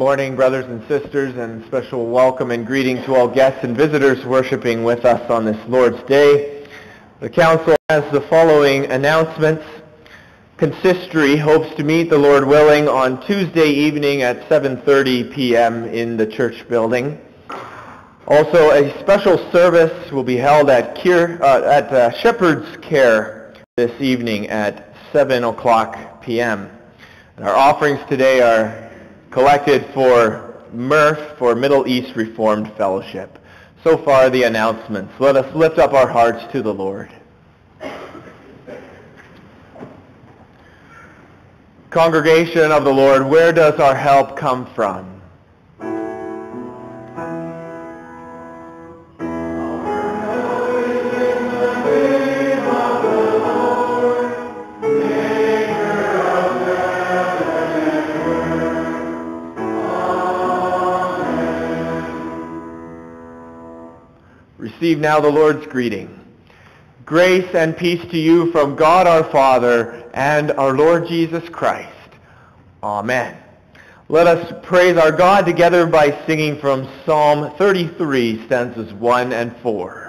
Morning, brothers and sisters, and special welcome and greeting to all guests and visitors worshiping with us on this Lord's Day. The Council has the following announcements. Consistory hopes to meet, the Lord willing, on Tuesday evening at 7.30 p.m. in the church building. Also, a special service will be held at, uh, at uh, Shepherd's Care this evening at 7 o'clock p.m. Our offerings today are collected for MIRF, for Middle East Reformed Fellowship. So far, the announcements. Let us lift up our hearts to the Lord. Congregation of the Lord, where does our help come from? Receive now the Lord's greeting. Grace and peace to you from God our Father and our Lord Jesus Christ. Amen. Let us praise our God together by singing from Psalm 33, stanzas 1 and 4.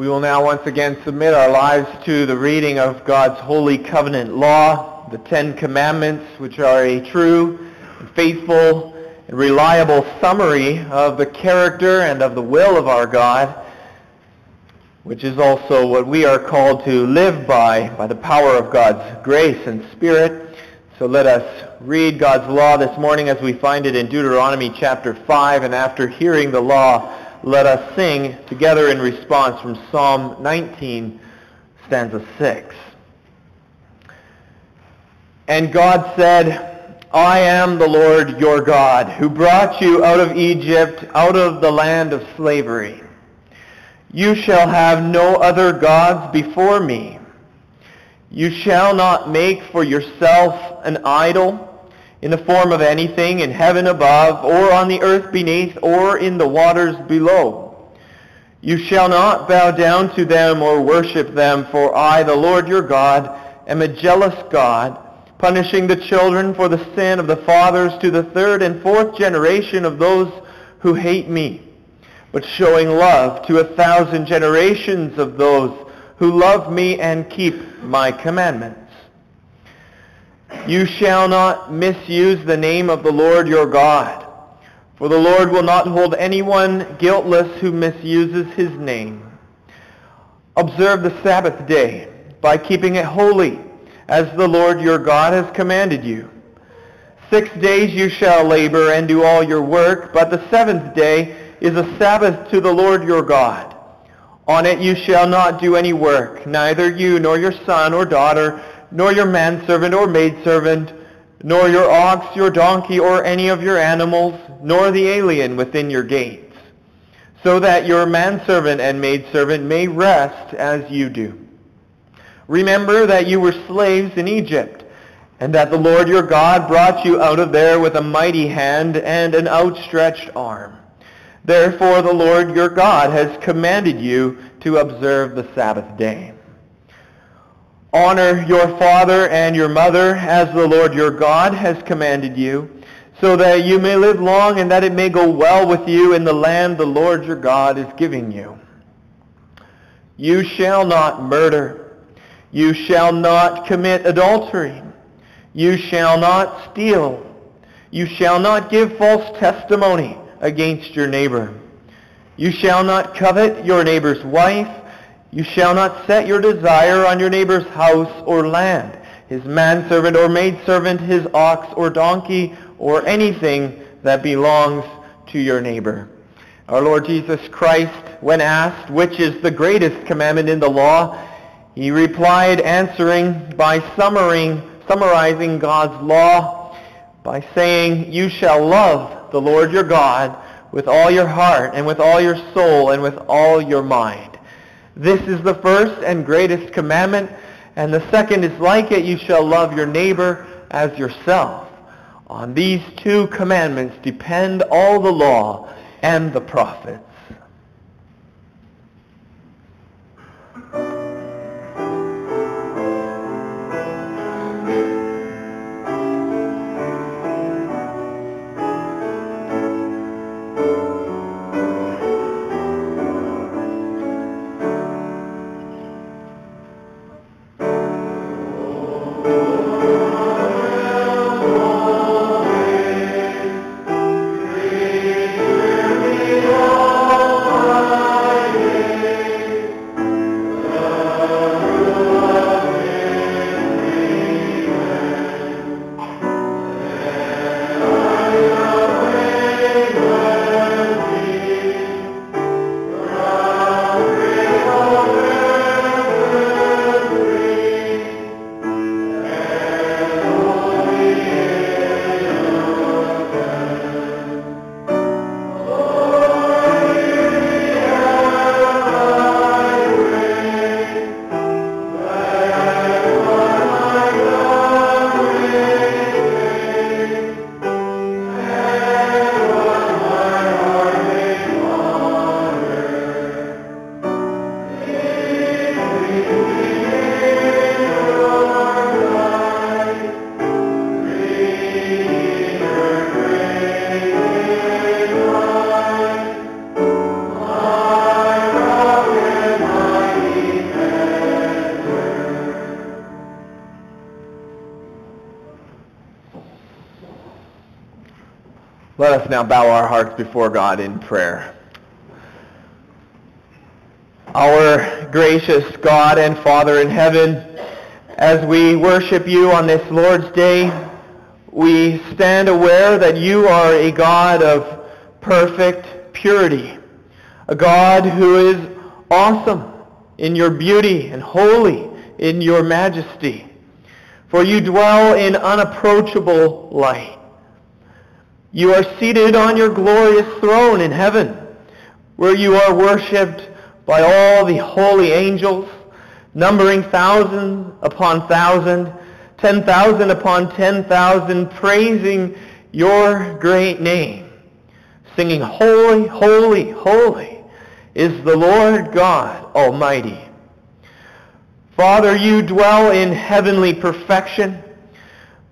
We will now once again submit our lives to the reading of God's holy covenant law, the Ten Commandments, which are a true faithful and reliable summary of the character and of the will of our God, which is also what we are called to live by, by the power of God's grace and Spirit. So let us read God's law this morning as we find it in Deuteronomy chapter 5, and after hearing the law, let us sing together in response from Psalm 19, stanza 6. And God said, I am the Lord your God, who brought you out of Egypt, out of the land of slavery. You shall have no other gods before me. You shall not make for yourself an idol in the form of anything in heaven above, or on the earth beneath, or in the waters below. You shall not bow down to them or worship them, for I, the Lord your God, am a jealous God, punishing the children for the sin of the fathers to the third and fourth generation of those who hate me, but showing love to a thousand generations of those who love me and keep my commandments. You shall not misuse the name of the Lord your God, for the Lord will not hold anyone guiltless who misuses his name. Observe the Sabbath day by keeping it holy, as the Lord your God has commanded you. Six days you shall labor and do all your work, but the seventh day is a Sabbath to the Lord your God. On it you shall not do any work, neither you nor your son or daughter, nor your manservant or maidservant, nor your ox, your donkey, or any of your animals, nor the alien within your gates, so that your manservant and maidservant may rest as you do. Remember that you were slaves in Egypt, and that the Lord your God brought you out of there with a mighty hand and an outstretched arm. Therefore the Lord your God has commanded you to observe the Sabbath day. Honor your father and your mother as the Lord your God has commanded you, so that you may live long and that it may go well with you in the land the Lord your God is giving you. You shall not murder. You shall not commit adultery. You shall not steal. You shall not give false testimony against your neighbor. You shall not covet your neighbor's wife. You shall not set your desire on your neighbor's house or land, his manservant or maidservant, his ox or donkey, or anything that belongs to your neighbor. Our Lord Jesus Christ, when asked which is the greatest commandment in the law, he replied answering by summarizing, summarizing God's law by saying, You shall love the Lord your God with all your heart and with all your soul and with all your mind. This is the first and greatest commandment, and the second is like it, you shall love your neighbor as yourself. On these two commandments depend all the law and the prophets. Now bow our hearts before God in prayer. Our gracious God and Father in heaven, as we worship you on this Lord's Day, we stand aware that you are a God of perfect purity, a God who is awesome in your beauty and holy in your majesty. For you dwell in unapproachable light. You are seated on your glorious throne in heaven, where you are worshipped by all the holy angels, numbering thousand upon thousand, ten thousand upon ten thousand, praising your great name, singing, Holy, holy, holy is the Lord God Almighty. Father, you dwell in heavenly perfection,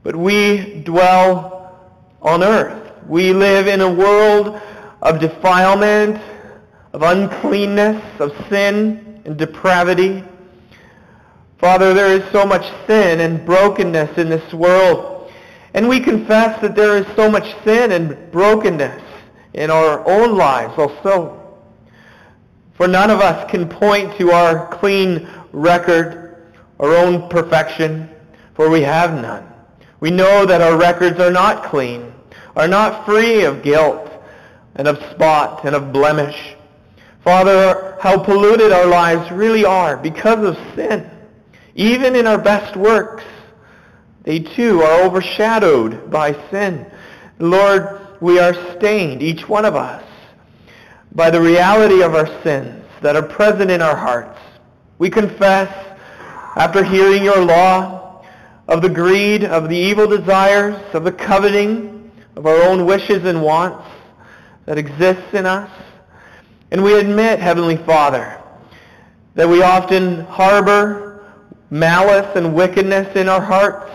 but we dwell on earth we live in a world of defilement, of uncleanness, of sin and depravity. Father, there is so much sin and brokenness in this world. And we confess that there is so much sin and brokenness in our own lives also. For none of us can point to our clean record, our own perfection, for we have none. We know that our records are not clean, are not free of guilt and of spot and of blemish. Father, how polluted our lives really are because of sin. Even in our best works, they too are overshadowed by sin. Lord, we are stained, each one of us, by the reality of our sins that are present in our hearts. We confess, after hearing your law, of the greed, of the evil desires, of the coveting, of our own wishes and wants that exists in us. And we admit, Heavenly Father, that we often harbor malice and wickedness in our hearts.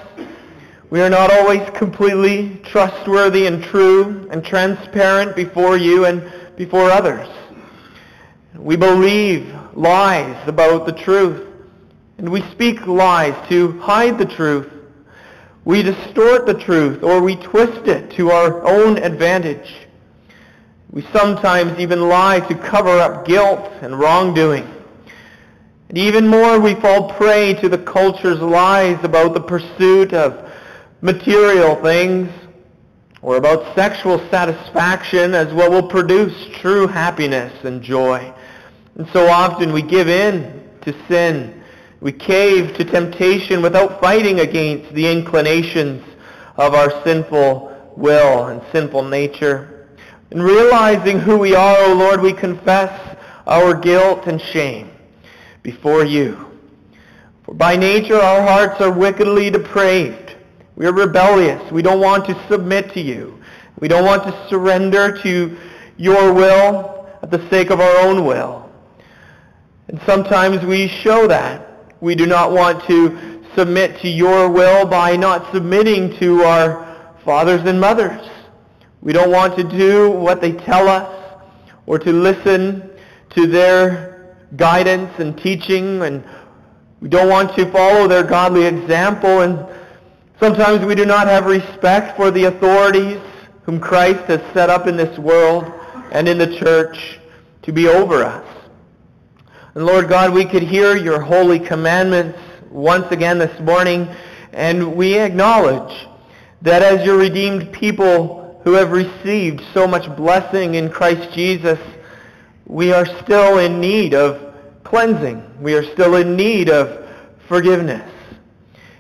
We are not always completely trustworthy and true and transparent before you and before others. We believe lies about the truth, and we speak lies to hide the truth. We distort the truth or we twist it to our own advantage. We sometimes even lie to cover up guilt and wrongdoing. And even more, we fall prey to the culture's lies about the pursuit of material things or about sexual satisfaction as what will produce true happiness and joy. And so often we give in to sin. We cave to temptation without fighting against the inclinations of our sinful will and sinful nature. In realizing who we are, O oh Lord, we confess our guilt and shame before you. For by nature our hearts are wickedly depraved. We are rebellious. We don't want to submit to you. We don't want to surrender to your will at the sake of our own will. And sometimes we show that. We do not want to submit to your will by not submitting to our fathers and mothers. We don't want to do what they tell us or to listen to their guidance and teaching, and we don't want to follow their godly example, and sometimes we do not have respect for the authorities whom Christ has set up in this world and in the church to be over us. And Lord God, we could hear your holy commandments once again this morning, and we acknowledge that as your redeemed people who have received so much blessing in Christ Jesus, we are still in need of cleansing. We are still in need of forgiveness.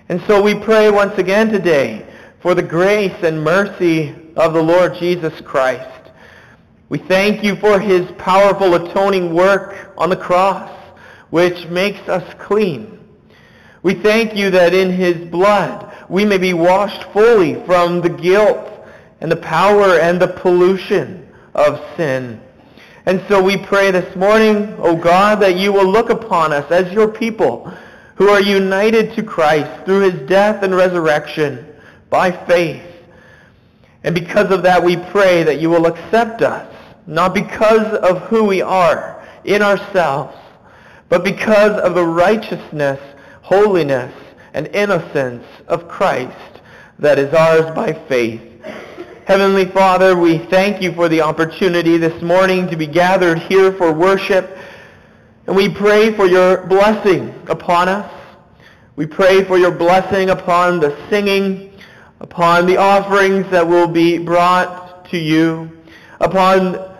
And so we pray once again today for the grace and mercy of the Lord Jesus Christ. We thank you for his powerful atoning work on the cross, which makes us clean. We thank you that in his blood we may be washed fully from the guilt and the power and the pollution of sin. And so we pray this morning, O God, that you will look upon us as your people who are united to Christ through his death and resurrection by faith. And because of that, we pray that you will accept us, not because of who we are in ourselves, but because of the righteousness, holiness, and innocence of Christ that is ours by faith. Heavenly Father, we thank you for the opportunity this morning to be gathered here for worship. And we pray for your blessing upon us. We pray for your blessing upon the singing, upon the offerings that will be brought to you, upon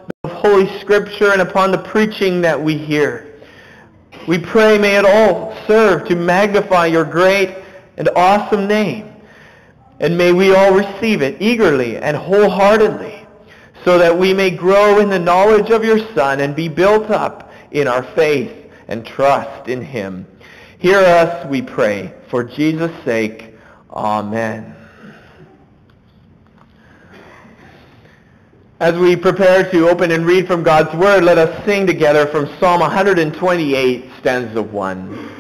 Holy Scripture, and upon the preaching that we hear. We pray may it all serve to magnify your great and awesome name. And may we all receive it eagerly and wholeheartedly, so that we may grow in the knowledge of your Son and be built up in our faith and trust in him. Hear us, we pray, for Jesus' sake. Amen. As we prepare to open and read from God's Word, let us sing together from Psalm 128, stanza 1.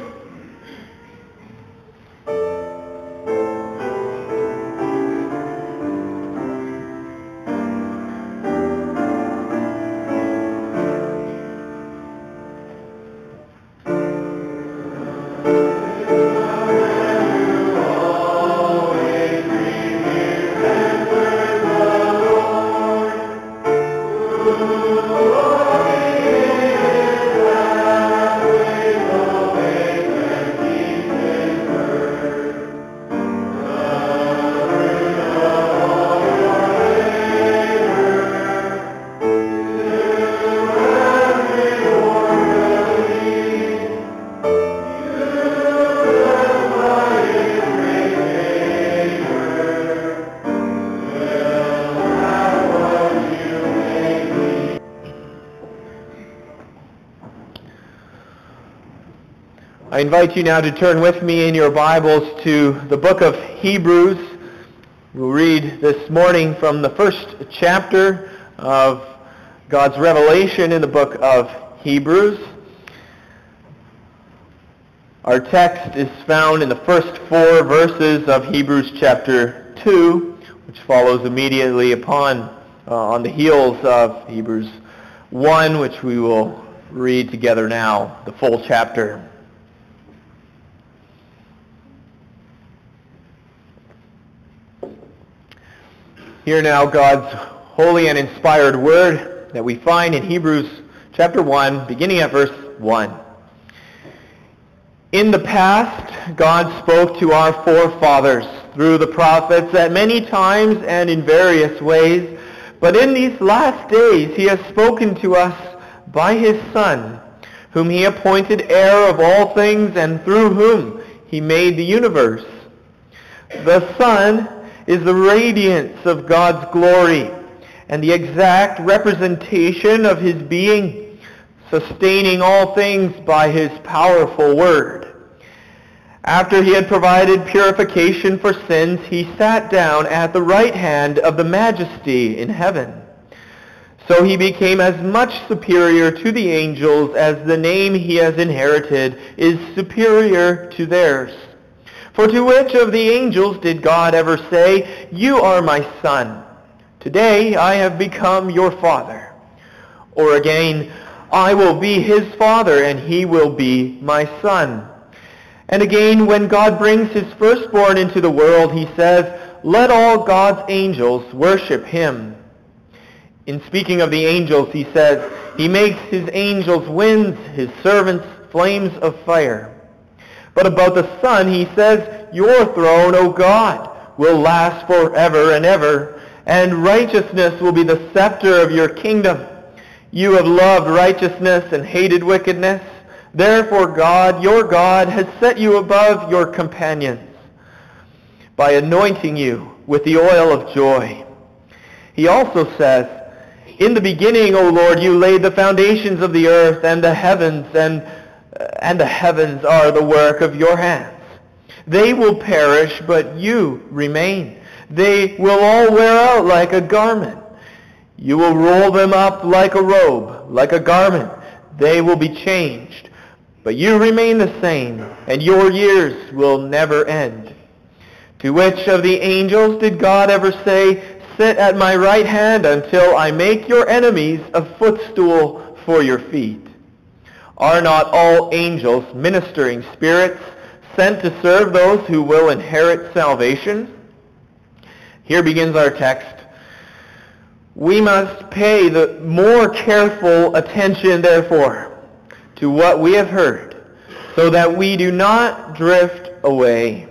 Invite you now to turn with me in your Bibles to the book of Hebrews. We'll read this morning from the first chapter of God's revelation in the book of Hebrews. Our text is found in the first four verses of Hebrews chapter 2, which follows immediately upon, uh, on the heels of Hebrews 1, which we will read together now, the full chapter. Hear now God's holy and inspired word that we find in Hebrews chapter 1, beginning at verse 1. In the past, God spoke to our forefathers through the prophets at many times and in various ways, but in these last days he has spoken to us by his Son, whom he appointed heir of all things and through whom he made the universe. The Son is the radiance of God's glory and the exact representation of his being, sustaining all things by his powerful word. After he had provided purification for sins, he sat down at the right hand of the majesty in heaven. So he became as much superior to the angels as the name he has inherited is superior to theirs. For to which of the angels did God ever say, You are my son. Today I have become your father. Or again, I will be his father and he will be my son. And again, when God brings his firstborn into the world, he says, Let all God's angels worship him. In speaking of the angels, he says, He makes his angels winds, his servants flames of fire. But about the Son, he says, Your throne, O God, will last forever and ever, and righteousness will be the scepter of your kingdom. You have loved righteousness and hated wickedness. Therefore God, your God, has set you above your companions by anointing you with the oil of joy. He also says, in the beginning, O Lord, you laid the foundations of the earth and the heavens, and, and the heavens are the work of your hands. They will perish, but you remain. They will all wear out like a garment. You will roll them up like a robe, like a garment. They will be changed. But you remain the same, and your years will never end. To which of the angels did God ever say, Sit at my right hand until I make your enemies a footstool for your feet. Are not all angels ministering spirits sent to serve those who will inherit salvation? Here begins our text. We must pay the more careful attention, therefore, to what we have heard, so that we do not drift away.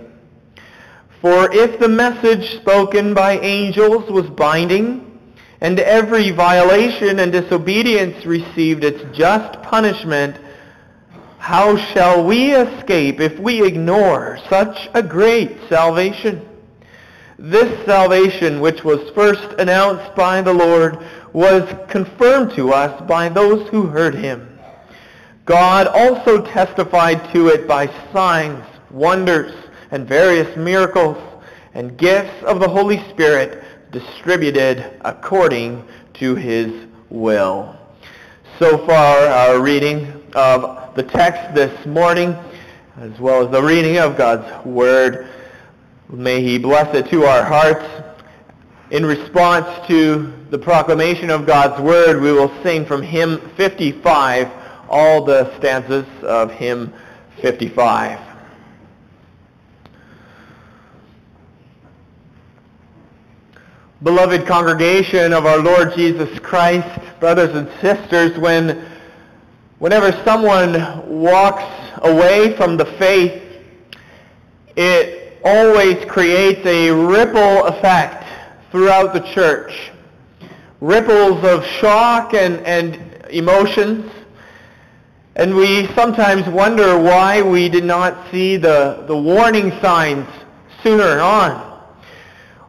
For if the message spoken by angels was binding, and every violation and disobedience received its just punishment, how shall we escape if we ignore such a great salvation? This salvation, which was first announced by the Lord, was confirmed to us by those who heard him. God also testified to it by signs, wonders, and various miracles and gifts of the Holy Spirit distributed according to his will. So far, our reading of the text this morning, as well as the reading of God's Word, may he bless it to our hearts. In response to the proclamation of God's Word, we will sing from hymn 55, all the stanzas of hymn 55. beloved congregation of our Lord Jesus Christ, brothers and sisters, when whenever someone walks away from the faith, it always creates a ripple effect throughout the church. Ripples of shock and, and emotions. And we sometimes wonder why we did not see the, the warning signs sooner on.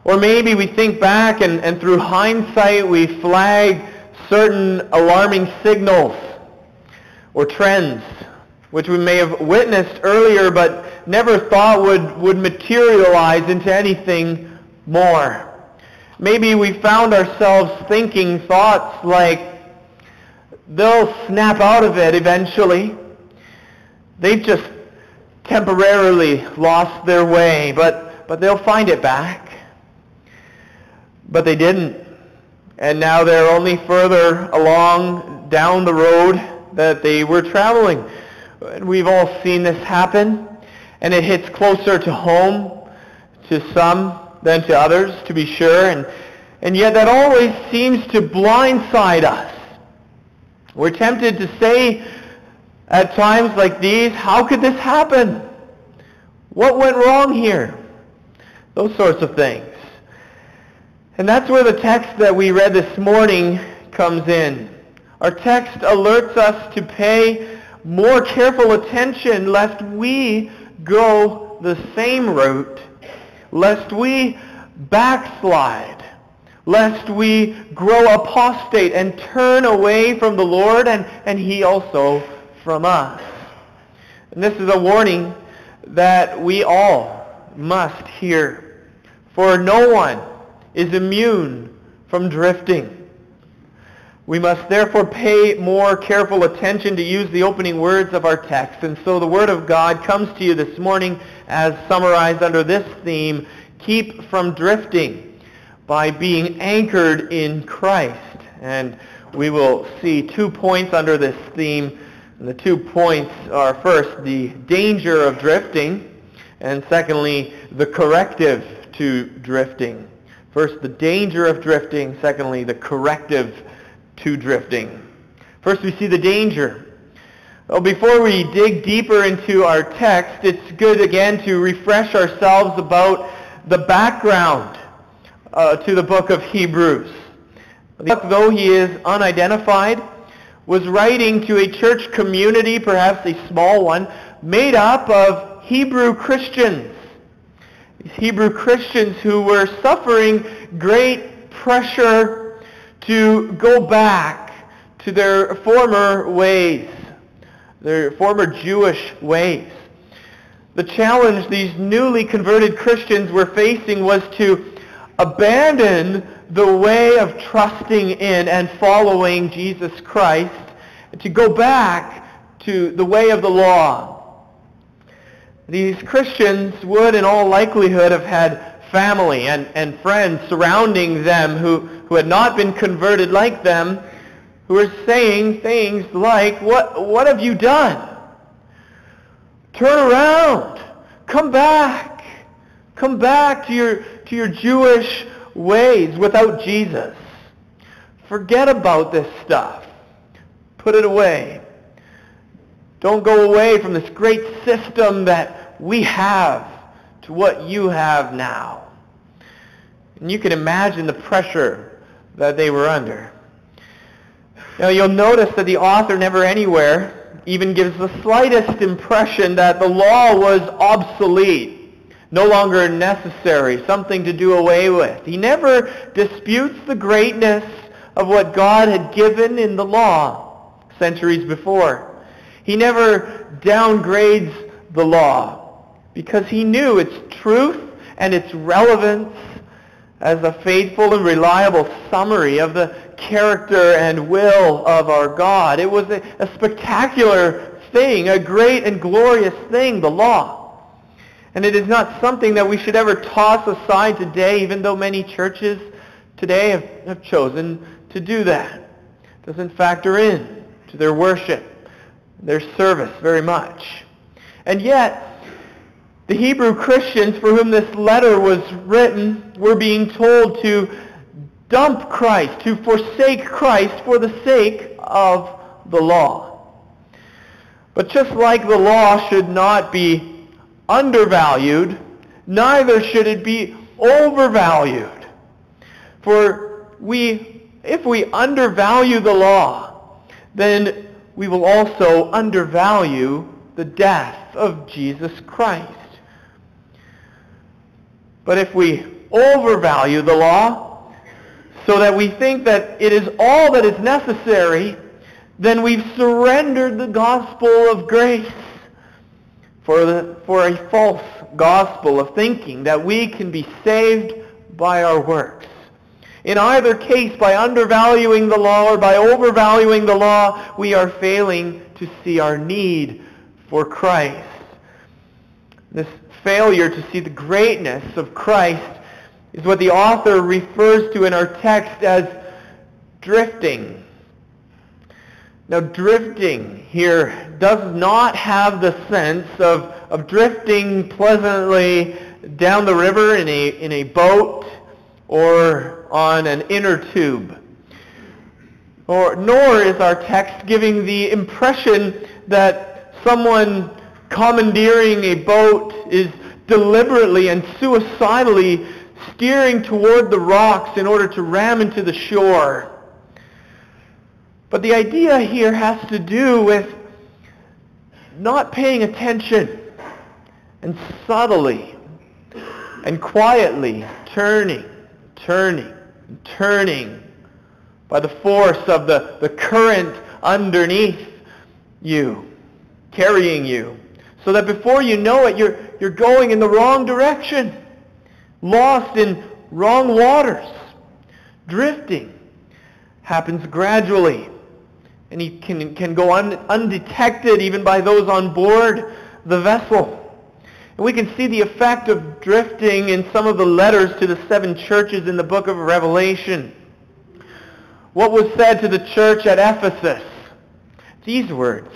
Or maybe we think back and, and through hindsight we flag certain alarming signals or trends which we may have witnessed earlier but never thought would, would materialize into anything more. Maybe we found ourselves thinking thoughts like, they'll snap out of it eventually. They've just temporarily lost their way, but, but they'll find it back. But they didn't. And now they're only further along down the road that they were traveling. We've all seen this happen. And it hits closer to home to some than to others, to be sure. And, and yet that always seems to blindside us. We're tempted to say at times like these, how could this happen? What went wrong here? Those sorts of things. And that's where the text that we read this morning comes in. Our text alerts us to pay more careful attention lest we go the same route lest we backslide, lest we grow apostate and turn away from the Lord and, and he also from us. And this is a warning that we all must hear. For no one is immune from drifting. We must therefore pay more careful attention to use the opening words of our text. And so the Word of God comes to you this morning as summarized under this theme, keep from drifting by being anchored in Christ. And we will see two points under this theme. And the two points are first, the danger of drifting, and secondly, the corrective to drifting. First, the danger of drifting. Secondly, the corrective to drifting. First, we see the danger. Well, before we dig deeper into our text, it's good again to refresh ourselves about the background uh, to the book of Hebrews. The book, though he is unidentified, was writing to a church community, perhaps a small one, made up of Hebrew Christians. These Hebrew Christians who were suffering great pressure to go back to their former ways, their former Jewish ways. The challenge these newly converted Christians were facing was to abandon the way of trusting in and following Jesus Christ, to go back to the way of the law. These Christians would in all likelihood have had family and, and friends surrounding them who, who had not been converted like them, who were saying things like, what, what have you done? Turn around. Come back. Come back to your, to your Jewish ways without Jesus. Forget about this stuff. Put it away. Don't go away from this great system that we have to what you have now. And you can imagine the pressure that they were under. Now you'll notice that the author never anywhere even gives the slightest impression that the law was obsolete, no longer necessary, something to do away with. He never disputes the greatness of what God had given in the law centuries before. He never downgrades the law because he knew its truth and its relevance as a faithful and reliable summary of the character and will of our God. It was a, a spectacular thing, a great and glorious thing, the law. And it is not something that we should ever toss aside today, even though many churches today have, have chosen to do that. It doesn't factor in to their worship, their service very much. And yet, the Hebrew Christians for whom this letter was written were being told to dump Christ, to forsake Christ for the sake of the law. But just like the law should not be undervalued, neither should it be overvalued. For we, if we undervalue the law, then we will also undervalue the death of Jesus Christ. But if we overvalue the law so that we think that it is all that is necessary, then we've surrendered the gospel of grace for, the, for a false gospel of thinking that we can be saved by our works. In either case, by undervaluing the law or by overvaluing the law, we are failing to see our need for Christ. This failure to see the greatness of Christ is what the author refers to in our text as drifting. Now, drifting here does not have the sense of, of drifting pleasantly down the river in a, in a boat or on an inner tube. Or, nor is our text giving the impression that someone commandeering a boat is deliberately and suicidally steering toward the rocks in order to ram into the shore. But the idea here has to do with not paying attention and subtly and quietly turning, turning, turning by the force of the, the current underneath you, carrying you, so that before you know it, you're, you're going in the wrong direction, lost in wrong waters. Drifting happens gradually and he can, can go un, undetected even by those on board the vessel. And we can see the effect of drifting in some of the letters to the seven churches in the book of Revelation. What was said to the church at Ephesus? These words,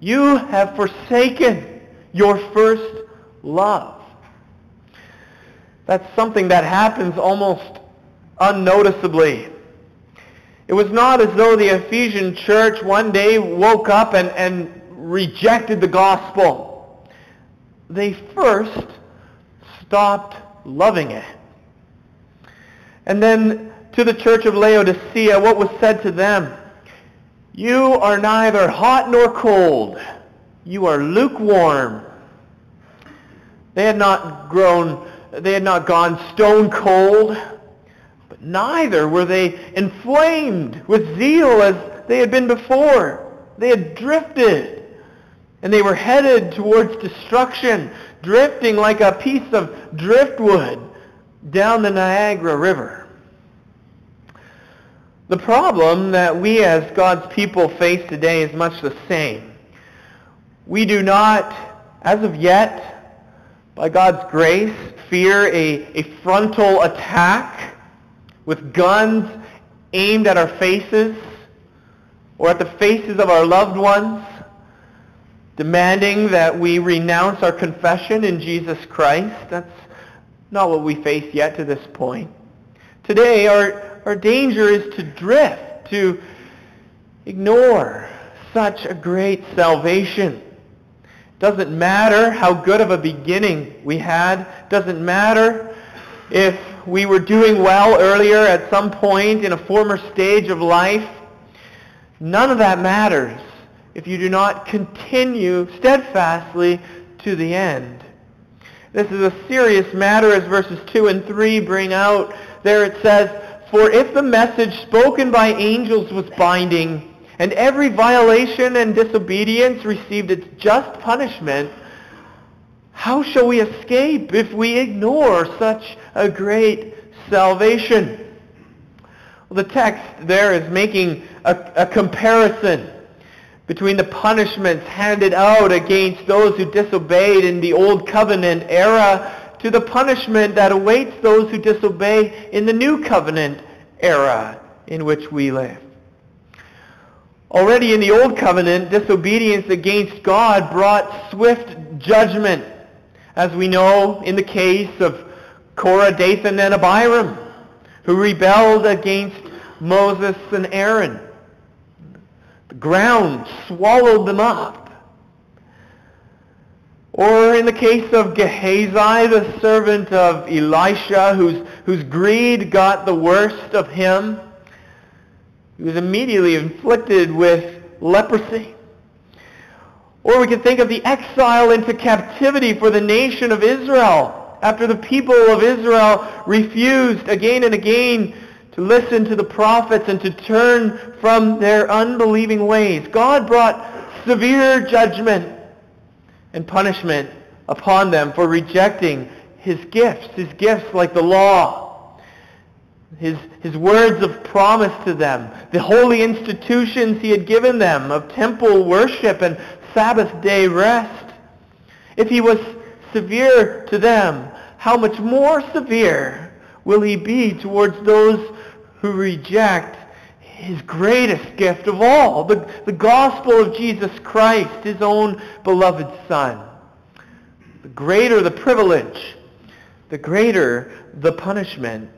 You have forsaken your first love. That's something that happens almost unnoticeably it was not as though the Ephesian church one day woke up and, and rejected the gospel. They first stopped loving it. And then to the church of Laodicea, what was said to them? You are neither hot nor cold. You are lukewarm. They had not grown, they had not gone stone cold but neither were they inflamed with zeal as they had been before. They had drifted, and they were headed towards destruction, drifting like a piece of driftwood down the Niagara River. The problem that we as God's people face today is much the same. We do not, as of yet, by God's grace, fear a, a frontal attack with guns aimed at our faces or at the faces of our loved ones, demanding that we renounce our confession in Jesus Christ. That's not what we face yet to this point. Today, our, our danger is to drift, to ignore such a great salvation. Doesn't matter how good of a beginning we had. Doesn't matter if we were doing well earlier at some point in a former stage of life, none of that matters if you do not continue steadfastly to the end. This is a serious matter as verses 2 and 3 bring out. There it says, For if the message spoken by angels was binding, and every violation and disobedience received its just punishment, how shall we escape if we ignore such a great salvation? Well, the text there is making a, a comparison between the punishments handed out against those who disobeyed in the Old Covenant era to the punishment that awaits those who disobey in the New Covenant era in which we live. Already in the Old Covenant, disobedience against God brought swift judgment as we know in the case of Korah, Dathan, and Abiram, who rebelled against Moses and Aaron. The ground swallowed them up. Or in the case of Gehazi, the servant of Elisha, whose, whose greed got the worst of him, he was immediately inflicted with leprosy. Or we can think of the exile into captivity for the nation of Israel after the people of Israel refused again and again to listen to the prophets and to turn from their unbelieving ways. God brought severe judgment and punishment upon them for rejecting his gifts, his gifts like the law, his, his words of promise to them, the holy institutions he had given them of temple worship and Sabbath day rest. If he was severe to them, how much more severe will he be towards those who reject his greatest gift of all, the, the gospel of Jesus Christ, his own beloved Son. The greater the privilege, the greater the punishment.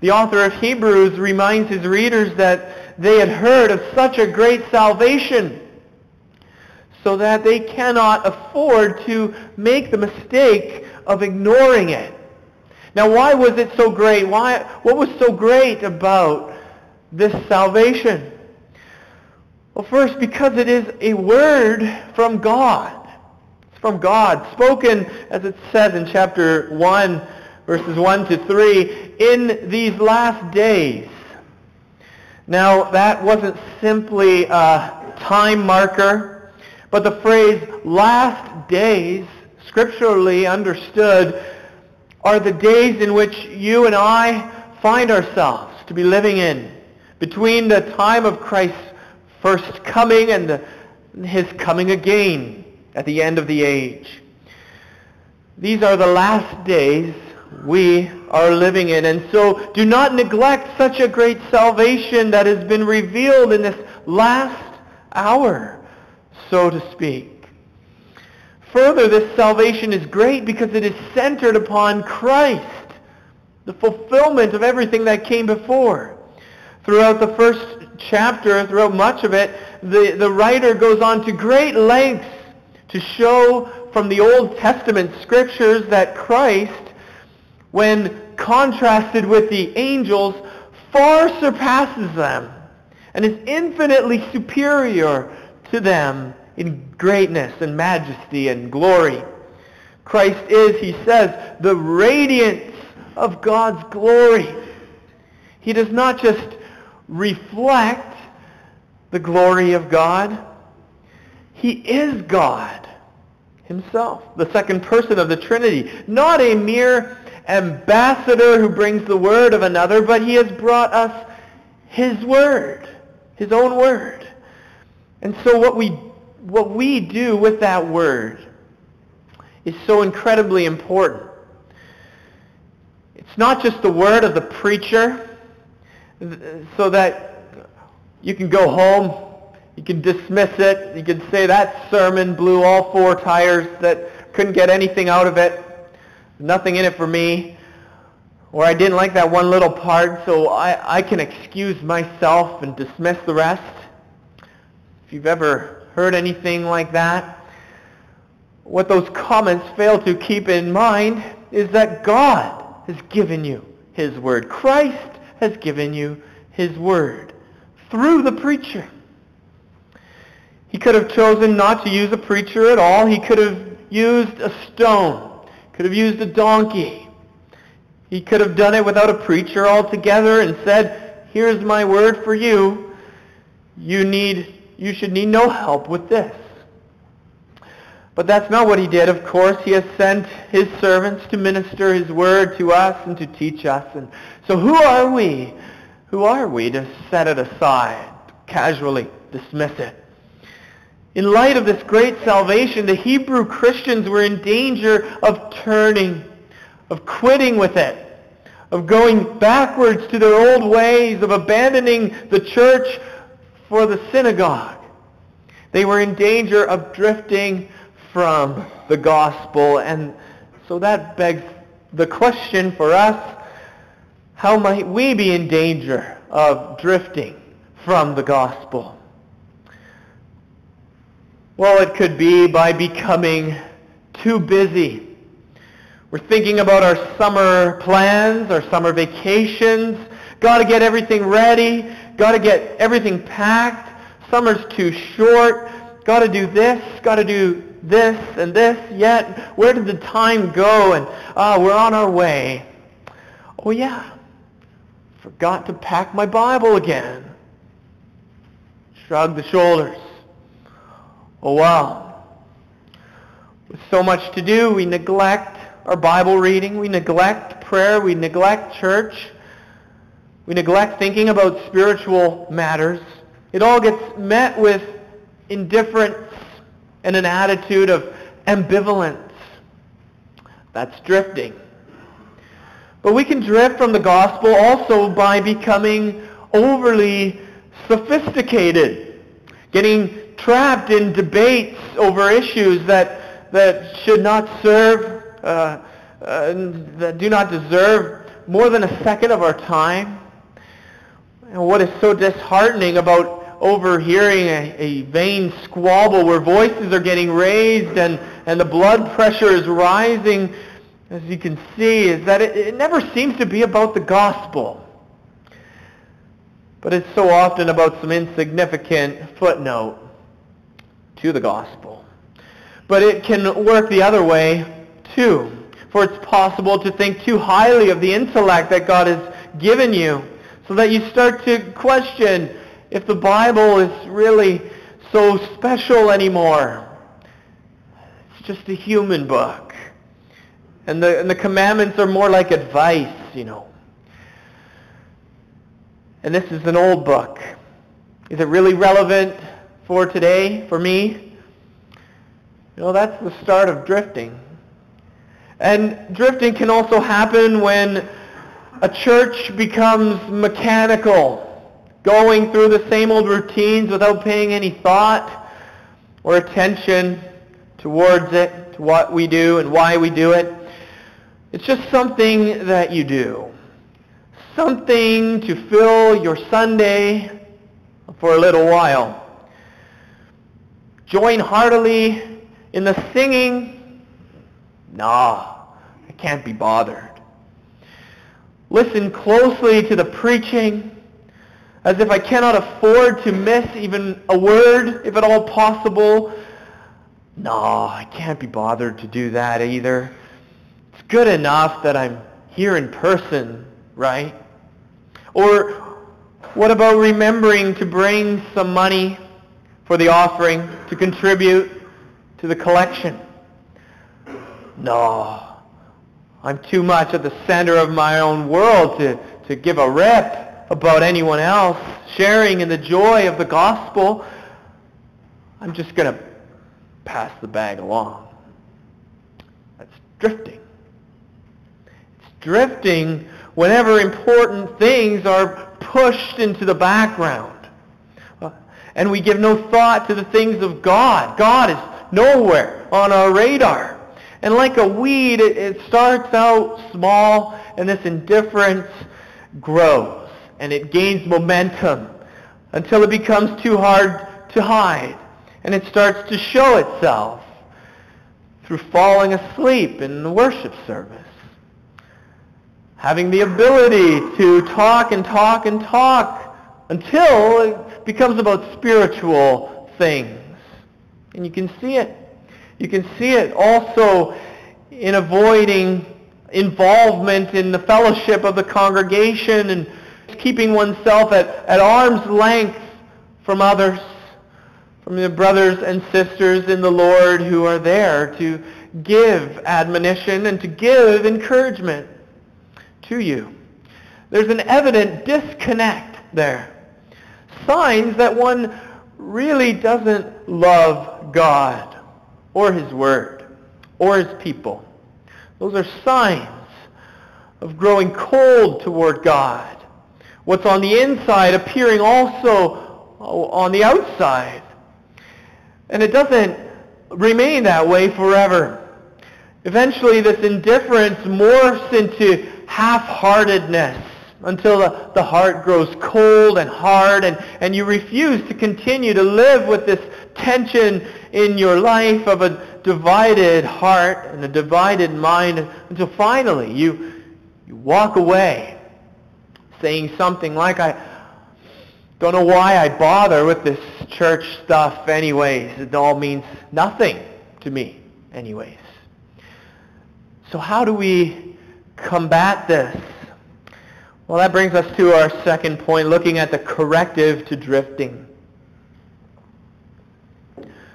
The author of Hebrews reminds his readers that they had heard of such a great salvation so that they cannot afford to make the mistake of ignoring it. Now, why was it so great? Why, what was so great about this salvation? Well, first, because it is a word from God. It's from God, spoken, as it says in chapter 1, verses 1 to 3, in these last days. Now, that wasn't simply a time marker, but the phrase last days, scripturally understood, are the days in which you and I find ourselves to be living in between the time of Christ's first coming and the, his coming again at the end of the age. These are the last days we are living in. And so do not neglect such a great salvation that has been revealed in this last hour, so to speak. Further, this salvation is great because it is centered upon Christ, the fulfillment of everything that came before. Throughout the first chapter, throughout much of it, the, the writer goes on to great lengths to show from the Old Testament scriptures that Christ, when contrasted with the angels, far surpasses them and is infinitely superior to them in greatness and majesty and glory. Christ is, he says, the radiance of God's glory. He does not just reflect the glory of God. He is God himself, the second person of the Trinity, not a mere ambassador who brings the word of another, but he has brought us his word, his own word. And so what we, what we do with that word is so incredibly important. It's not just the word of the preacher, so that you can go home, you can dismiss it, you can say that sermon blew all four tires, that couldn't get anything out of it, nothing in it for me, or I didn't like that one little part, so I, I can excuse myself and dismiss the rest. If you've ever heard anything like that, what those comments fail to keep in mind is that God has given you his word. Christ has given you his word through the preacher. He could have chosen not to use a preacher at all. He could have used a stone, could have used a donkey. He could have done it without a preacher altogether and said, here's my word for you. You need, you should need no help with this. But that's not what he did, of course. He has sent his servants to minister his word to us and to teach us. And so who are we? Who are we to set it aside, casually dismiss it? In light of this great salvation, the Hebrew Christians were in danger of turning, of quitting with it, of going backwards to their old ways, of abandoning the church for the synagogue. They were in danger of drifting from the gospel. And so that begs the question for us, how might we be in danger of drifting from the gospel? Well, it could be by becoming too busy. We're thinking about our summer plans, our summer vacations. Got to get everything ready. Got to get everything packed. Summer's too short. Got to do this. Got to do this and this yet? Where did the time go? And ah, we're on our way. Oh yeah, forgot to pack my Bible again. Shrug the shoulders. Oh well. With so much to do, we neglect our Bible reading, we neglect prayer, we neglect church, we neglect thinking about spiritual matters. It all gets met with indifference and an attitude of ambivalence. That's drifting. But we can drift from the gospel also by becoming overly sophisticated, getting trapped in debates over issues that, that should not serve, uh, uh, that do not deserve more than a second of our time. And what is so disheartening about overhearing a, a vain squabble where voices are getting raised and, and the blood pressure is rising, as you can see, is that it, it never seems to be about the gospel. But it's so often about some insignificant footnote to the gospel. But it can work the other way too. For it's possible to think too highly of the intellect that God has given you so that you start to question if the Bible is really so special anymore. It's just a human book. And the, and the commandments are more like advice, you know. And this is an old book. Is it really relevant for today, for me? You know, that's the start of drifting. And drifting can also happen when a church becomes mechanical, going through the same old routines without paying any thought or attention towards it, to what we do and why we do it. It's just something that you do. Something to fill your Sunday for a little while. Join heartily in the singing. Nah, I can't be bothered. Listen closely to the preaching as if I cannot afford to miss even a word, if at all possible. No, I can't be bothered to do that either. It's good enough that I'm here in person, right? Or what about remembering to bring some money for the offering to contribute to the collection? No, I'm too much at the center of my own world to, to give a rip about anyone else sharing in the joy of the gospel. I'm just going to pass the bag along. That's drifting. It's drifting whenever important things are pushed into the background. Uh, and we give no thought to the things of God. God is nowhere on our radar. And like a weed, it, it starts out small, and this indifference grows, and it gains momentum until it becomes too hard to hide. And it starts to show itself through falling asleep in the worship service. Having the ability to talk and talk and talk until it becomes about spiritual things. And you can see it. You can see it also in avoiding involvement in the fellowship of the congregation and keeping oneself at, at arm's length from others, from the brothers and sisters in the Lord who are there to give admonition and to give encouragement to you. There's an evident disconnect there. Signs that one really doesn't love God or his word or his people. Those are signs of growing cold toward God. What's on the inside appearing also uh, on the outside. And it doesn't remain that way forever. Eventually this indifference morphs into half-heartedness until the, the heart grows cold and hard and, and you refuse to continue to live with this tension in your life of a divided heart and a divided mind until finally you, you walk away saying something like, I don't know why I bother with this church stuff anyways. It all means nothing to me anyways. So how do we combat this? Well, that brings us to our second point, looking at the corrective to drifting.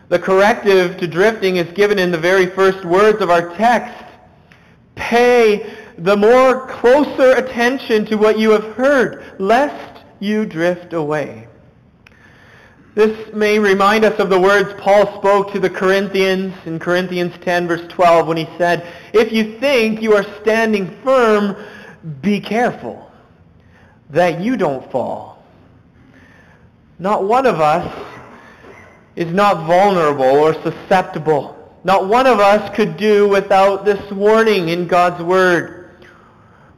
The corrective to drifting is given in the very first words of our text. Pay the more closer attention to what you have heard, lest you drift away. This may remind us of the words Paul spoke to the Corinthians in Corinthians 10 verse 12 when he said, If you think you are standing firm, be careful that you don't fall. Not one of us is not vulnerable or susceptible. Not one of us could do without this warning in God's Word.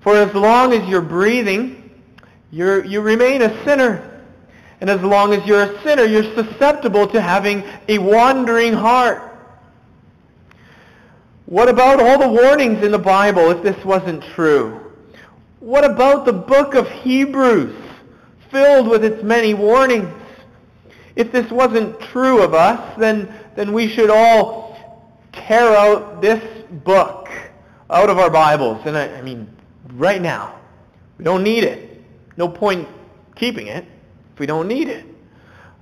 For as long as you're breathing, you're, you remain a sinner. And as long as you're a sinner, you're susceptible to having a wandering heart. What about all the warnings in the Bible if this wasn't true? What about the book of Hebrews, filled with its many warnings? If this wasn't true of us, then, then we should all tear out this book out of our Bibles. And I, I mean, right now. We don't need it. No point keeping it if we don't need it.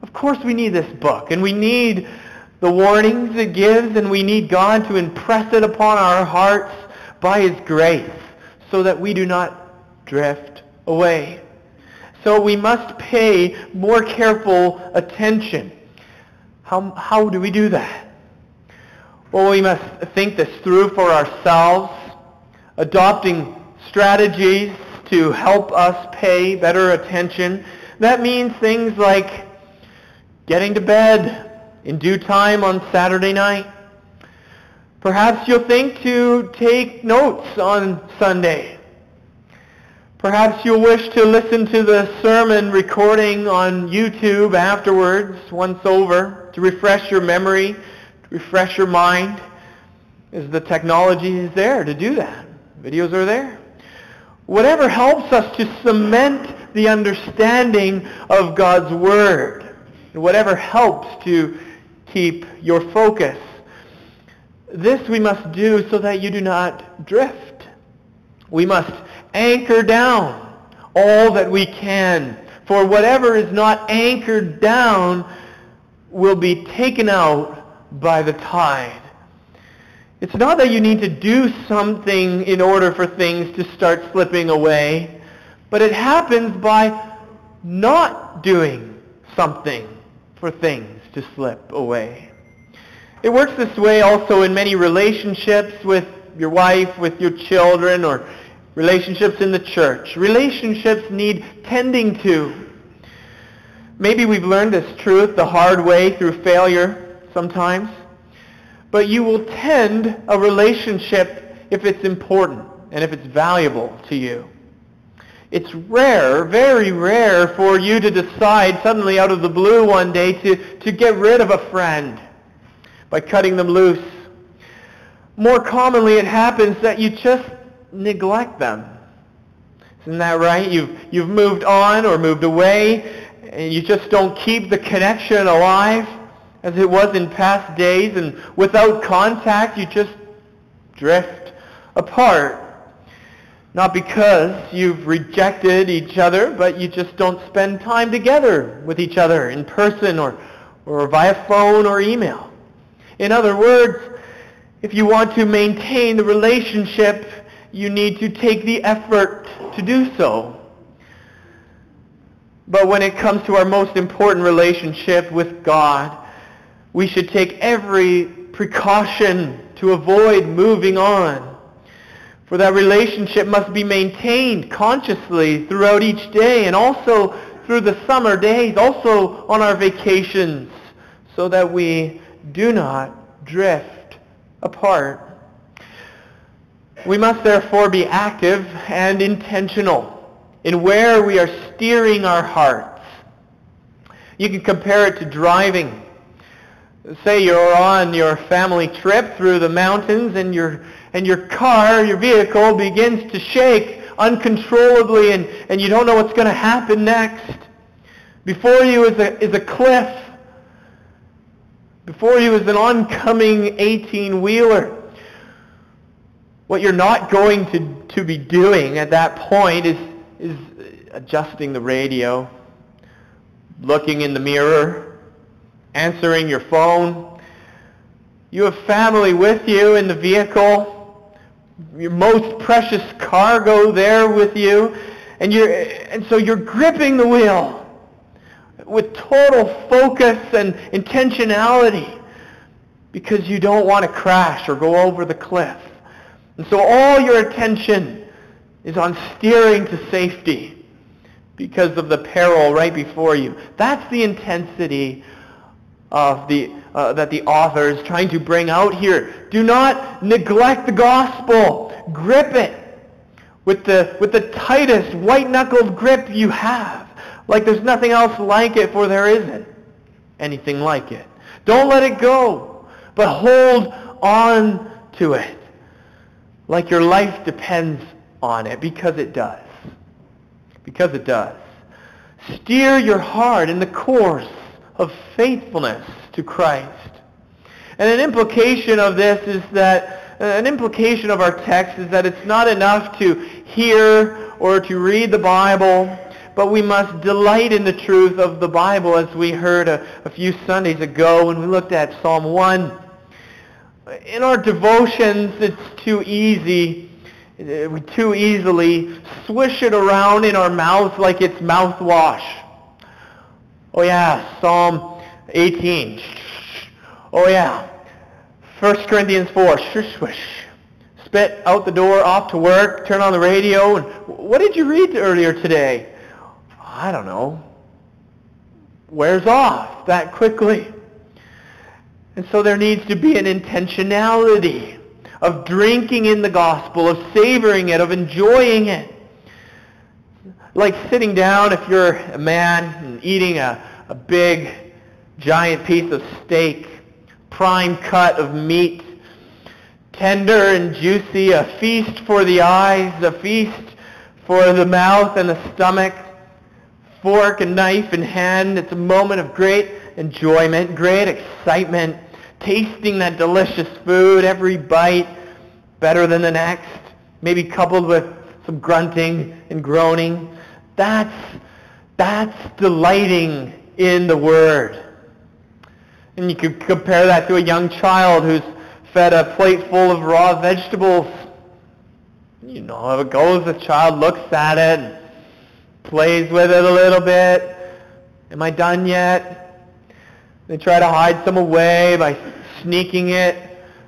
Of course we need this book, and we need the warnings it gives, and we need God to impress it upon our hearts by his grace so that we do not drift away. So we must pay more careful attention. How, how do we do that? Well, we must think this through for ourselves, adopting strategies to help us pay better attention. That means things like getting to bed in due time on Saturday night. Perhaps you'll think to take notes on Sunday. Perhaps you'll wish to listen to the sermon recording on YouTube afterwards, once over, to refresh your memory, to refresh your mind, as the technology is there to do that. Videos are there. Whatever helps us to cement the understanding of God's Word. Whatever helps to keep your focus. This we must do so that you do not drift. We must anchor down all that we can. For whatever is not anchored down will be taken out by the tide. It's not that you need to do something in order for things to start slipping away, but it happens by not doing something for things to slip away. It works this way also in many relationships with your wife, with your children, or relationships in the church. Relationships need tending to. Maybe we've learned this truth the hard way through failure sometimes but you will tend a relationship if it's important and if it's valuable to you. It's rare, very rare for you to decide suddenly out of the blue one day to, to get rid of a friend by cutting them loose. More commonly it happens that you just neglect them. Isn't that right? You've, you've moved on or moved away and you just don't keep the connection alive as it was in past days, and without contact, you just drift apart. Not because you've rejected each other, but you just don't spend time together with each other in person or, or via phone or email. In other words, if you want to maintain the relationship, you need to take the effort to do so. But when it comes to our most important relationship with God, we should take every precaution to avoid moving on. For that relationship must be maintained consciously throughout each day and also through the summer days, also on our vacations, so that we do not drift apart. We must therefore be active and intentional in where we are steering our hearts. You can compare it to driving say you're on your family trip through the mountains and your, and your car, your vehicle begins to shake uncontrollably and, and you don't know what's going to happen next. Before you is a, is a cliff. Before you is an oncoming 18-wheeler. What you're not going to, to be doing at that point is, is adjusting the radio, looking in the mirror, answering your phone, You have family with you in the vehicle. Your most precious cargo there with you. And, you're, and so you're gripping the wheel with total focus and intentionality because you don't want to crash or go over the cliff. And so all your attention is on steering to safety because of the peril right before you. That's the intensity of the, uh, that the author is trying to bring out here. Do not neglect the gospel. Grip it with the, with the tightest white-knuckled grip you have. Like there's nothing else like it, for there isn't anything like it. Don't let it go, but hold on to it like your life depends on it, because it does. Because it does. Steer your heart in the course of faithfulness to Christ. And an implication of this is that, an implication of our text is that it's not enough to hear or to read the Bible but we must delight in the truth of the Bible as we heard a, a few Sundays ago when we looked at Psalm 1. In our devotions, it's too easy, uh, we too easily swish it around in our mouth like it's mouthwash. Oh yeah, Psalm 18. Oh yeah, 1 Corinthians 4. Swish, swish. Spit out the door, off to work, turn on the radio. And what did you read earlier today? I don't know, wears off that quickly. And so there needs to be an intentionality of drinking in the gospel, of savoring it, of enjoying it. Like sitting down if you're a man and eating a, a big, giant piece of steak, prime cut of meat, tender and juicy, a feast for the eyes, a feast for the mouth and the stomach fork and knife in hand. It's a moment of great enjoyment, great excitement, tasting that delicious food, every bite better than the next, maybe coupled with some grunting and groaning. That's, that's delighting in the Word. And you could compare that to a young child who's fed a plate full of raw vegetables. You know how it goes. The child looks at it plays with it a little bit. Am I done yet? They try to hide some away by sneaking it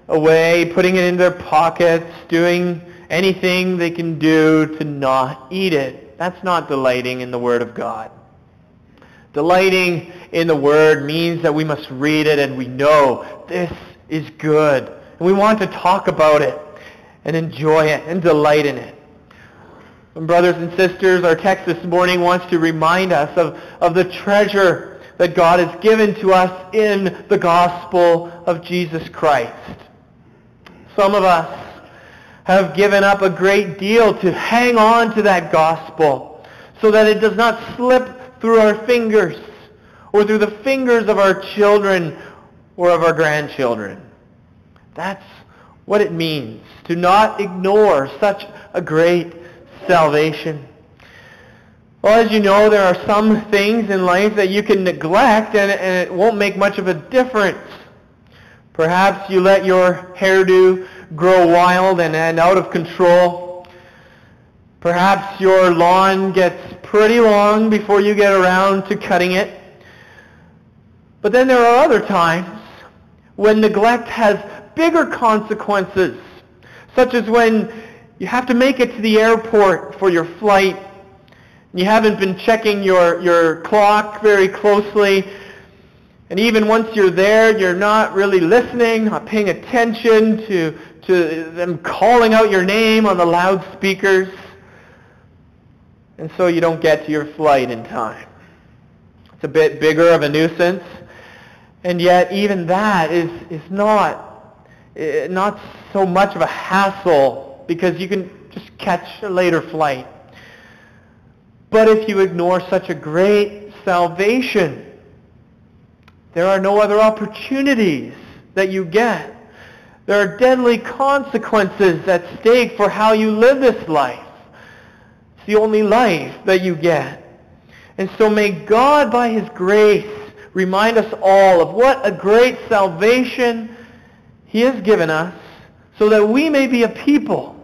away, putting it in their pockets, doing anything they can do to not eat it. That's not delighting in the Word of God. Delighting in the Word means that we must read it and we know this is good. And we want to talk about it and enjoy it and delight in it. Brothers and sisters, our text this morning wants to remind us of, of the treasure that God has given to us in the gospel of Jesus Christ. Some of us have given up a great deal to hang on to that gospel so that it does not slip through our fingers or through the fingers of our children or of our grandchildren. That's what it means to not ignore such a great salvation. Well, as you know, there are some things in life that you can neglect and, and it won't make much of a difference. Perhaps you let your hairdo grow wild and, and out of control. Perhaps your lawn gets pretty long before you get around to cutting it. But then there are other times when neglect has bigger consequences, such as when you have to make it to the airport for your flight. You haven't been checking your, your clock very closely. And even once you're there, you're not really listening, not paying attention to, to them calling out your name on the loudspeakers. And so you don't get to your flight in time. It's a bit bigger of a nuisance. And yet even that is, is not, eh, not so much of a hassle because you can just catch a later flight. But if you ignore such a great salvation, there are no other opportunities that you get. There are deadly consequences at stake for how you live this life. It's the only life that you get. And so may God, by his grace, remind us all of what a great salvation he has given us so that we may be a people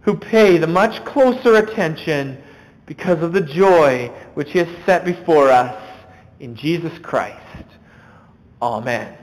who pay the much closer attention because of the joy which he has set before us in Jesus Christ. Amen.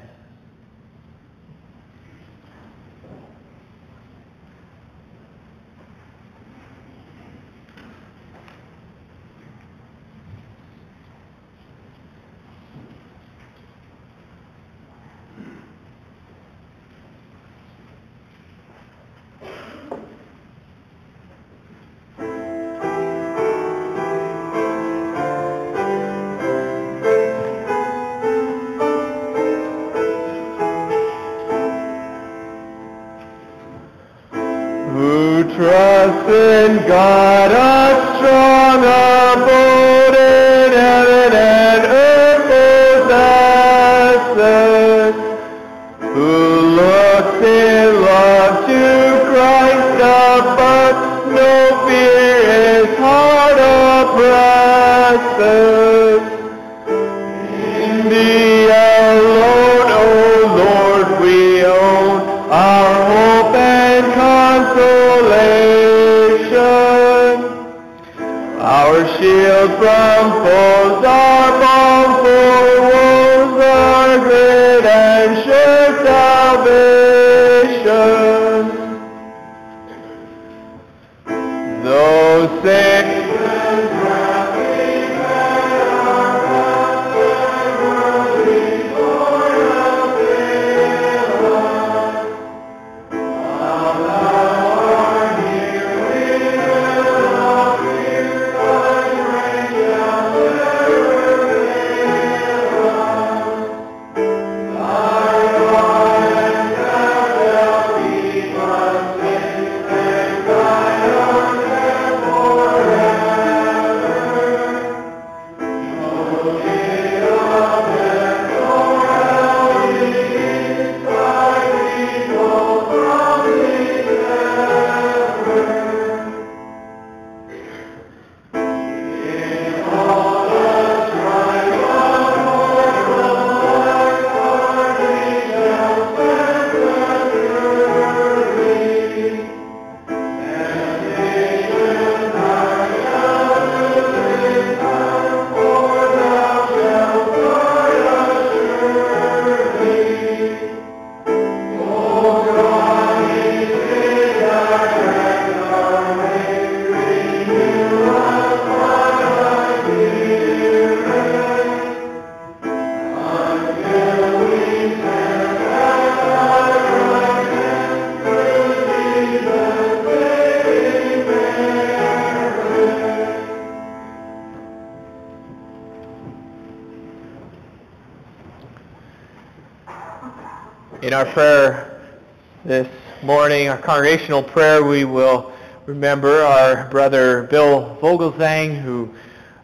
Morning, our congregational prayer, we will remember our brother Bill Vogelzang, who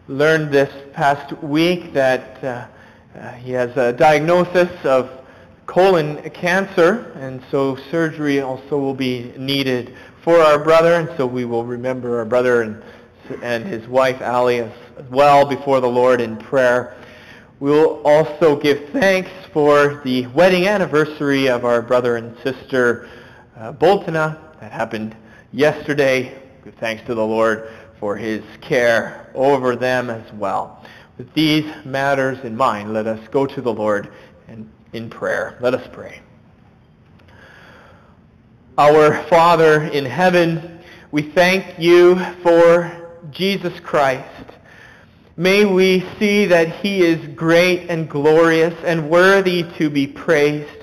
learned this past week that uh, uh, he has a diagnosis of colon cancer, and so surgery also will be needed for our brother, and so we will remember our brother and, and his wife, Allie, as well before the Lord in prayer. We will also give thanks for the wedding anniversary of our brother and sister uh, Boltona that happened yesterday. Give thanks to the Lord for his care over them as well. With these matters in mind, let us go to the Lord and in prayer. Let us pray. Our Father in heaven, we thank you for Jesus Christ May we see that he is great and glorious and worthy to be praised.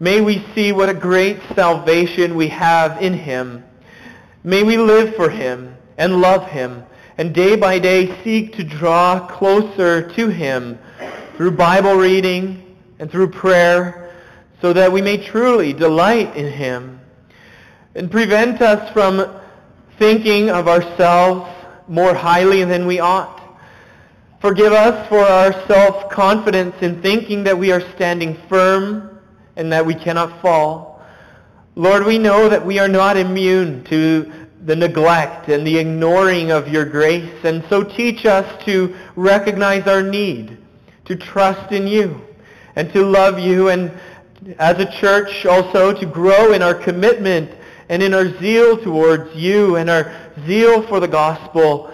May we see what a great salvation we have in him. May we live for him and love him and day by day seek to draw closer to him through Bible reading and through prayer so that we may truly delight in him and prevent us from thinking of ourselves more highly than we ought Forgive us for our self-confidence in thinking that we are standing firm and that we cannot fall. Lord, we know that we are not immune to the neglect and the ignoring of your grace, and so teach us to recognize our need, to trust in you, and to love you, and as a church also to grow in our commitment and in our zeal towards you and our zeal for the gospel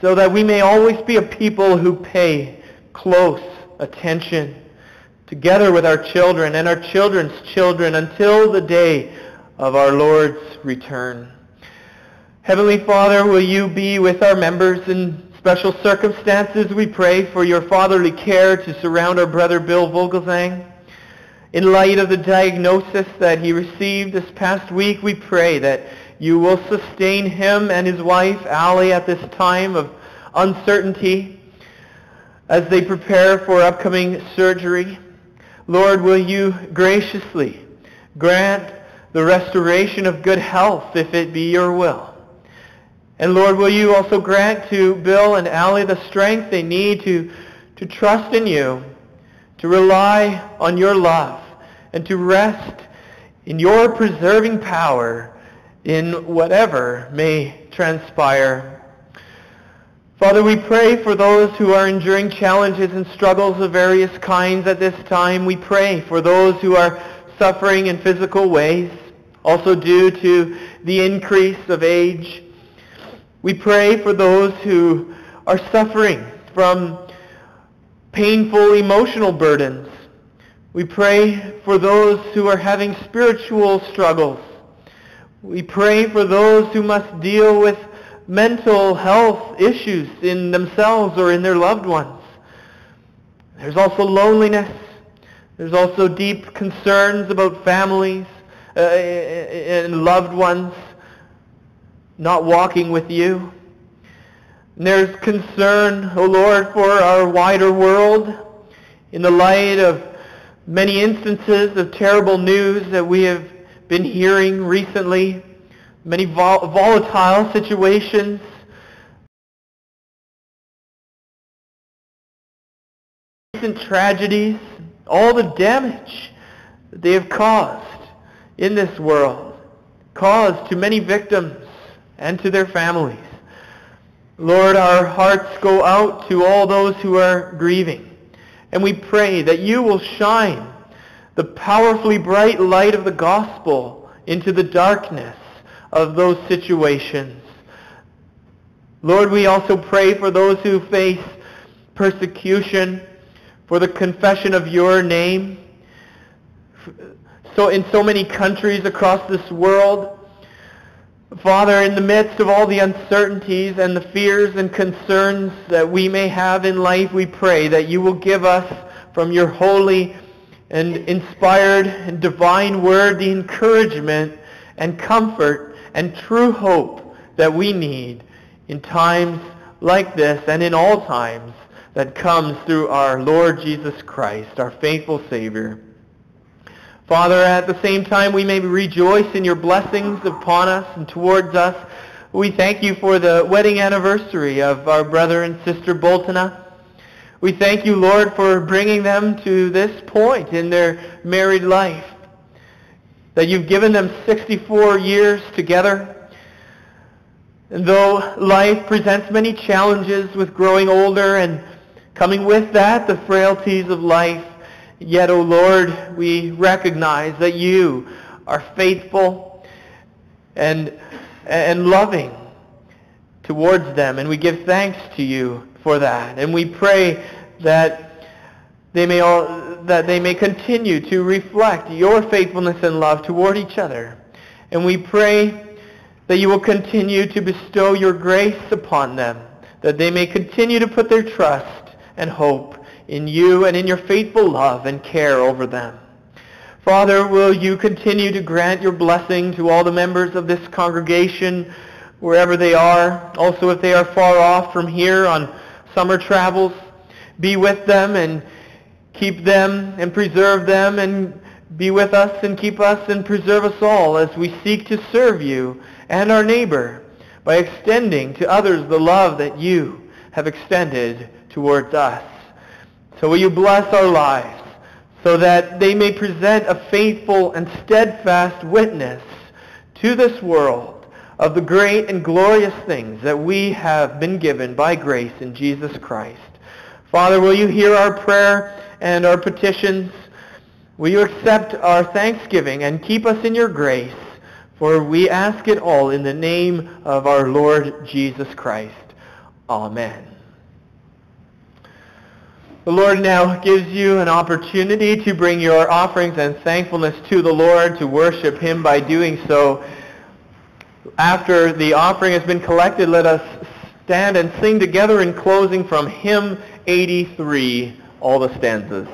so that we may always be a people who pay close attention together with our children and our children's children until the day of our Lord's return. Heavenly Father, will you be with our members in special circumstances? We pray for your fatherly care to surround our brother Bill Vogelzang. In light of the diagnosis that he received this past week, we pray that you will sustain him and his wife, Allie, at this time of uncertainty as they prepare for upcoming surgery. Lord, will you graciously grant the restoration of good health if it be your will? And Lord, will you also grant to Bill and Allie the strength they need to, to trust in you, to rely on your love, and to rest in your preserving power in whatever may transpire. Father, we pray for those who are enduring challenges and struggles of various kinds at this time. We pray for those who are suffering in physical ways, also due to the increase of age. We pray for those who are suffering from painful emotional burdens. We pray for those who are having spiritual struggles. We pray for those who must deal with mental health issues in themselves or in their loved ones. There's also loneliness. There's also deep concerns about families uh, and loved ones not walking with you. And there's concern, O oh Lord, for our wider world in the light of many instances of terrible news that we have been hearing recently, many vol- volatile situations. Recent tragedies, all the damage that they have caused in this world, caused to many victims and to their families. Lord, our hearts go out to all those who are grieving. And we pray that you will shine the powerfully bright light of the gospel into the darkness of those situations. Lord, we also pray for those who face persecution for the confession of your name. So in so many countries across this world, Father, in the midst of all the uncertainties and the fears and concerns that we may have in life, we pray that you will give us from your holy and inspired and divine word the encouragement and comfort and true hope that we need in times like this and in all times that comes through our Lord Jesus Christ, our faithful Savior. Father, at the same time we may rejoice in your blessings upon us and towards us. We thank you for the wedding anniversary of our brother and sister Boltona. We thank you, Lord, for bringing them to this point in their married life. That you've given them 64 years together. And though life presents many challenges with growing older and coming with that the frailties of life, Yet, O oh Lord, we recognize that you are faithful and, and loving towards them, and we give thanks to you for that. And we pray that they may all, that they may continue to reflect your faithfulness and love toward each other. And we pray that you will continue to bestow your grace upon them, that they may continue to put their trust and hope in you and in your faithful love and care over them. Father, will you continue to grant your blessing to all the members of this congregation wherever they are. Also, if they are far off from here on summer travels, be with them and keep them and preserve them and be with us and keep us and preserve us all as we seek to serve you and our neighbor by extending to others the love that you have extended towards us. So will you bless our lives so that they may present a faithful and steadfast witness to this world of the great and glorious things that we have been given by grace in Jesus Christ. Father, will you hear our prayer and our petitions? Will you accept our thanksgiving and keep us in your grace? For we ask it all in the name of our Lord Jesus Christ. Amen. The Lord now gives you an opportunity to bring your offerings and thankfulness to the Lord, to worship him by doing so. After the offering has been collected, let us stand and sing together in closing from hymn 83, all the stanzas.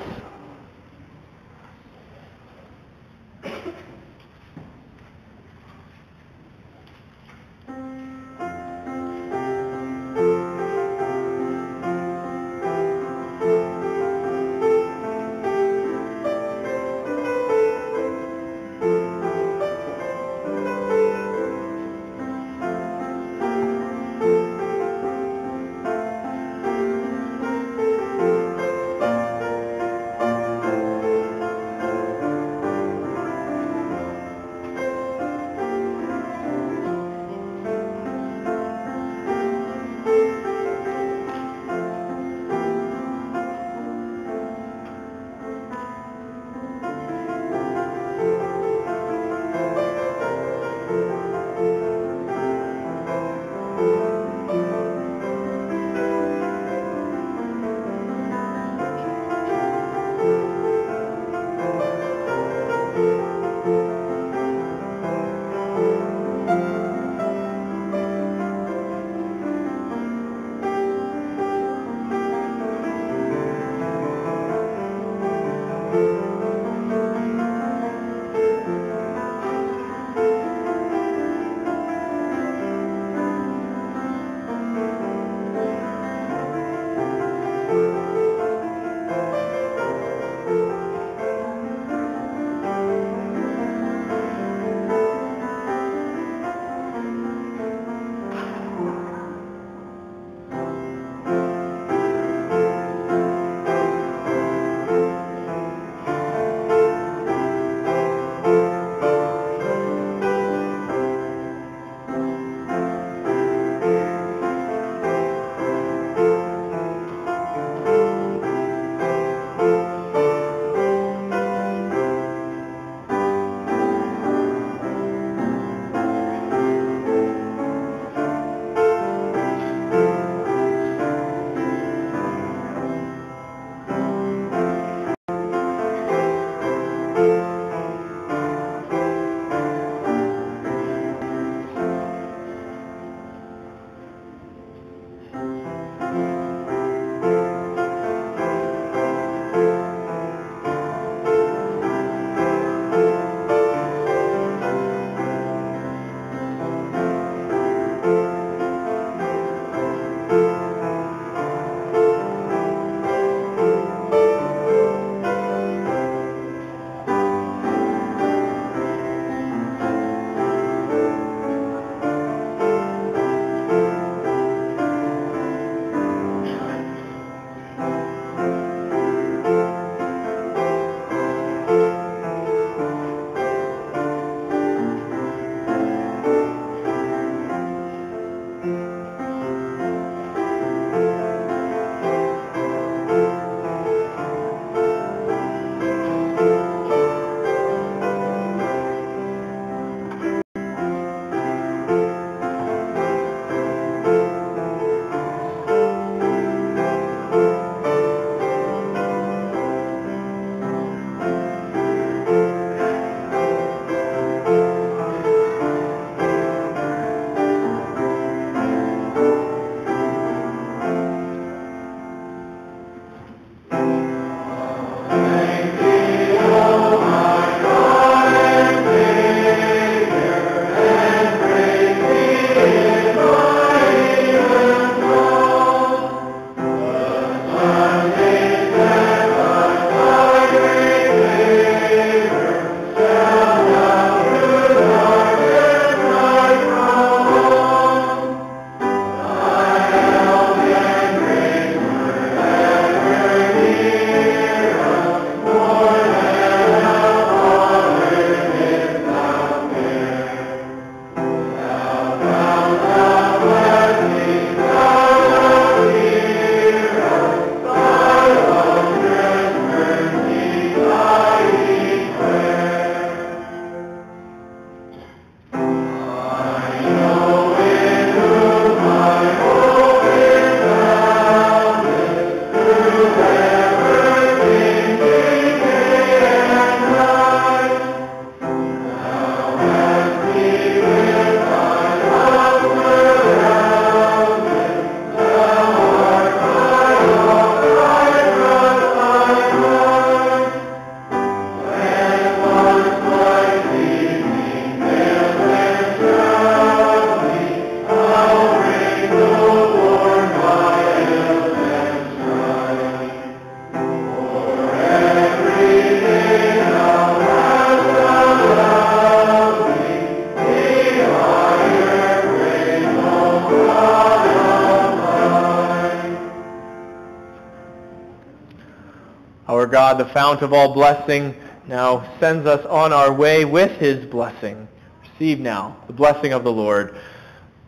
God, the fount of all blessing, now sends us on our way with his blessing. Receive now the blessing of the Lord.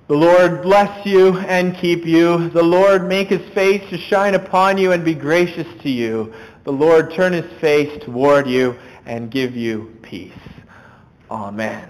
The Lord bless you and keep you. The Lord make his face to shine upon you and be gracious to you. The Lord turn his face toward you and give you peace. Amen.